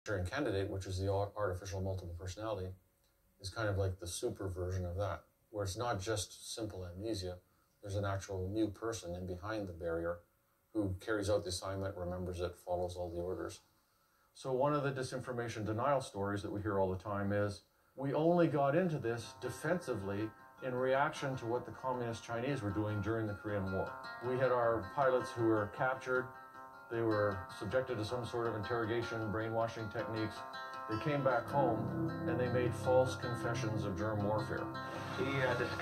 Manchurian Candidate, which is the artificial multiple personality, is kind of like the super version of that, where it's not just simple amnesia. There's an actual new person in behind the barrier who carries out the assignment, remembers it, follows all the orders. So, one of the disinformation denial stories that we hear all the time is we only got into this defensively in reaction to what the communist Chinese were doing during the Korean War. We had our pilots who were captured, they were subjected to some sort of interrogation, brainwashing techniques. They came back home and they made false confessions of germ warfare. The uh, discovery